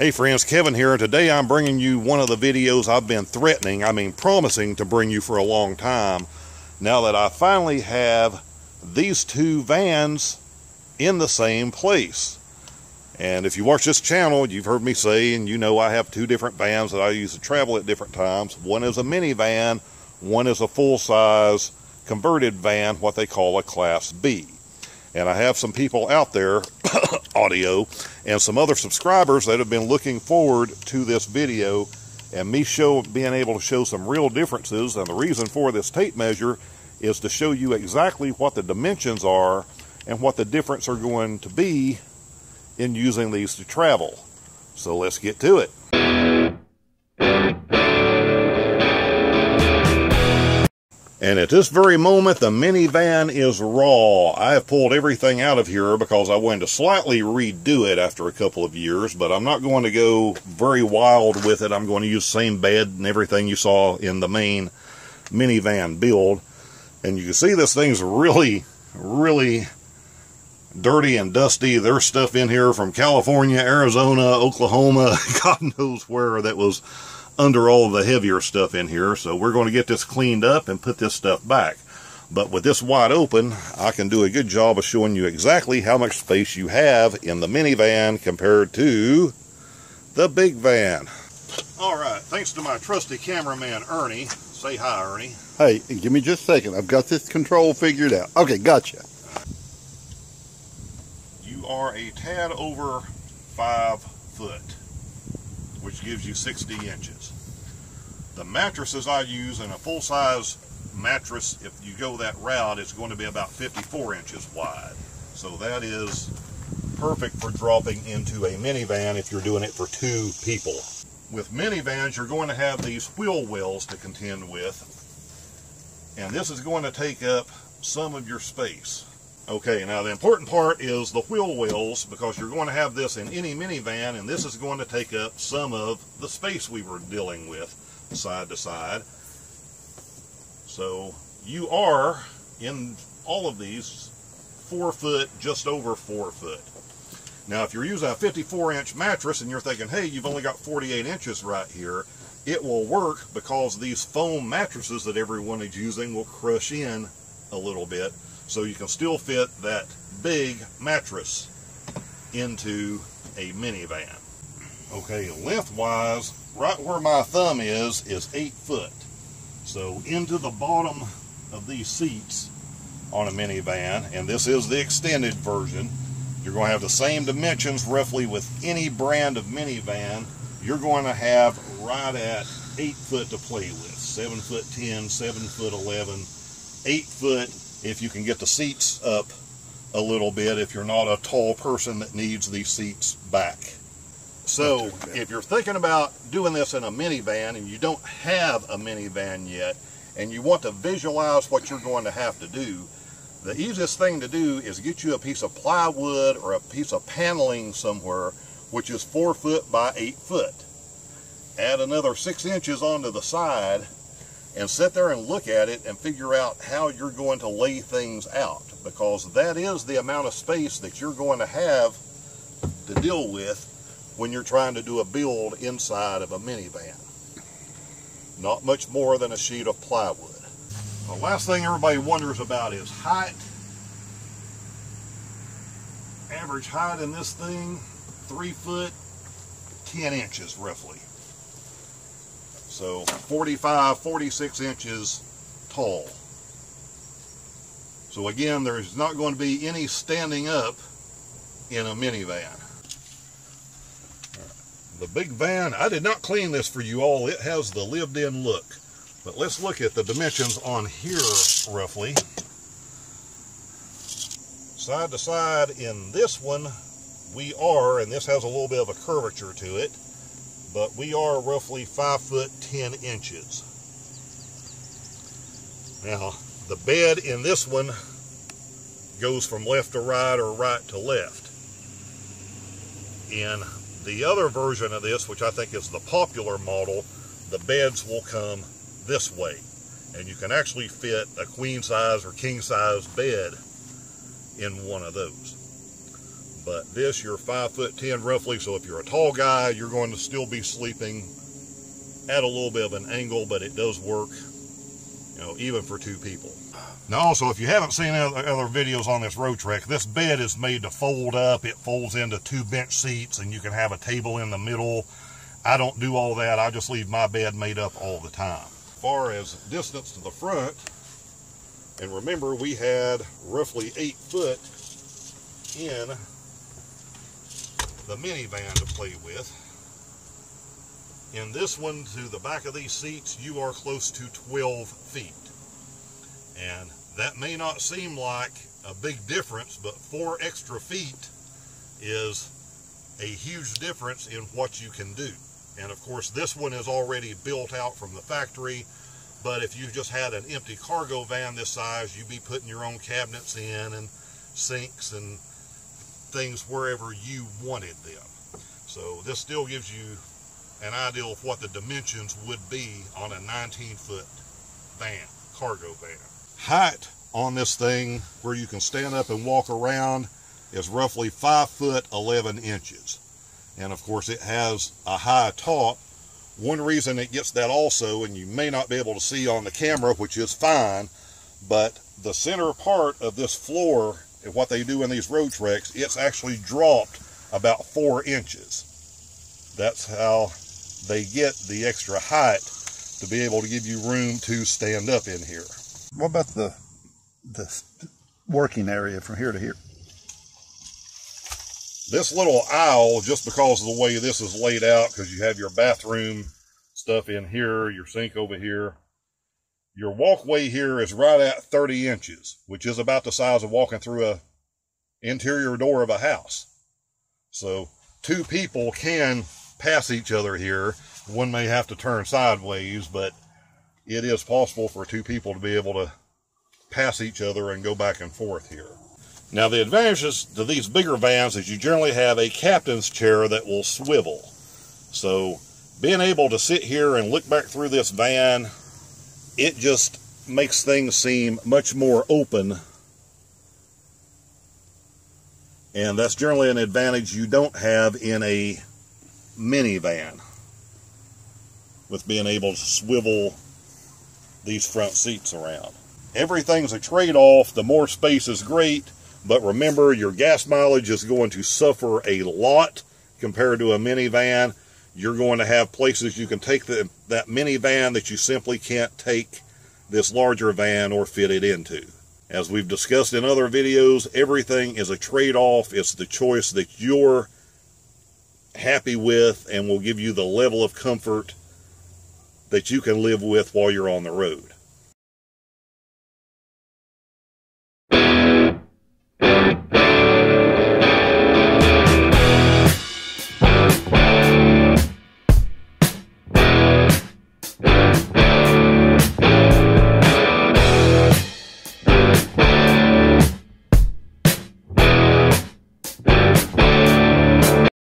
Hey friends, Kevin here. And today I'm bringing you one of the videos I've been threatening, I mean promising to bring you for a long time. Now that I finally have these two vans in the same place. And if you watch this channel, you've heard me say, and you know I have two different vans that I use to travel at different times. One is a minivan, one is a full-size converted van, what they call a Class B. And I have some people out there, audio, and some other subscribers that have been looking forward to this video and me show being able to show some real differences. And the reason for this tape measure is to show you exactly what the dimensions are and what the difference are going to be in using these to travel. So let's get to it. And at this very moment, the minivan is raw. I have pulled everything out of here because I wanted to slightly redo it after a couple of years, but I'm not going to go very wild with it. I'm going to use the same bed and everything you saw in the main minivan build. And you can see this thing's really, really dirty and dusty. There's stuff in here from California, Arizona, Oklahoma, God knows where that was under all the heavier stuff in here. So we're going to get this cleaned up and put this stuff back. But with this wide open, I can do a good job of showing you exactly how much space you have in the minivan compared to the big van. All right, thanks to my trusty cameraman, Ernie. Say hi, Ernie. Hey, give me just a second. I've got this control figured out. Okay, gotcha. You are a tad over five foot which gives you 60 inches. The mattresses I use in a full-size mattress, if you go that route, it's going to be about 54 inches wide. So that is perfect for dropping into a minivan if you're doing it for two people. With minivans, you're going to have these wheel wells to contend with, and this is going to take up some of your space. Okay, now the important part is the wheel wells because you're going to have this in any minivan and this is going to take up some of the space we were dealing with side to side. So you are in all of these four foot, just over four foot. Now if you're using a 54 inch mattress and you're thinking, hey, you've only got 48 inches right here, it will work because these foam mattresses that everyone is using will crush in a little bit so you can still fit that big mattress into a minivan. Okay, lengthwise, right where my thumb is, is eight foot. So into the bottom of these seats on a minivan, and this is the extended version, you're going to have the same dimensions roughly with any brand of minivan. You're going to have right at eight foot to play with. Seven foot 10, seven foot 11, eight foot if you can get the seats up a little bit if you're not a tall person that needs these seats back. So if you're thinking about doing this in a minivan and you don't have a minivan yet and you want to visualize what you're going to have to do, the easiest thing to do is get you a piece of plywood or a piece of paneling somewhere which is four foot by eight foot. Add another six inches onto the side and sit there and look at it and figure out how you're going to lay things out because that is the amount of space that you're going to have to deal with when you're trying to do a build inside of a minivan. Not much more than a sheet of plywood. The last thing everybody wonders about is height. Average height in this thing, three foot, 10 inches roughly. So 45, 46 inches tall. So again, there's not going to be any standing up in a minivan. The big van, I did not clean this for you all. It has the lived in look. But let's look at the dimensions on here roughly. Side to side in this one, we are, and this has a little bit of a curvature to it, but we are roughly 5 foot 10 inches. Now, the bed in this one goes from left to right or right to left. In the other version of this, which I think is the popular model, the beds will come this way. And you can actually fit a queen size or king size bed in one of those. But this, you're five foot ten roughly, so if you're a tall guy, you're going to still be sleeping at a little bit of an angle, but it does work, you know, even for two people. Now also, if you haven't seen other, videos on this Roadtrek, this bed is made to fold up. It folds into two bench seats and you can have a table in the middle. I don't do all that. I just leave my bed made up all the time. As far as distance to the front, and remember we had roughly eight foot in the minivan to play with. In this one, to the back of these seats, you are close to 12 feet. And that may not seem like a big difference, but four extra feet is a huge difference in what you can do. And of course, this one is already built out from the factory, but if you just had an empty cargo van this size, you'd be putting your own cabinets in and sinks and things wherever you wanted them. So this still gives you an idea of what the dimensions would be on a 19 foot van, cargo van. Height on this thing where you can stand up and walk around is roughly 5 foot 11 inches. And of course it has a high top. One reason it gets that also, and you may not be able to see on the camera, which is fine, but the center part of this floor, what they do in these Roadtreks, it's actually dropped about four inches. That's how they get the extra height to be able to give you room to stand up in here. What about the the working area from here to here? This little aisle, just because of the way this is laid out, because you have your bathroom stuff in here, your sink over here, your walkway here is right at 30 inches, which is about the size of walking through a interior door of a house. So two people can pass each other here. One may have to turn sideways, but it is possible for two people to be able to pass each other and go back and forth here. Now the advantages to these bigger vans is you generally have a captain's chair that will swivel. So being able to sit here and look back through this van, it just makes things seem much more open. And that's generally an advantage you don't have in a minivan with being able to swivel these front seats around. Everything's a trade-off. The more space is great, but remember your gas mileage is going to suffer a lot compared to a minivan. You're going to have places you can take the, that minivan that you simply can't take this larger van or fit it into. As we've discussed in other videos, everything is a trade-off. It's the choice that you're happy with and will give you the level of comfort that you can live with while you're on the road.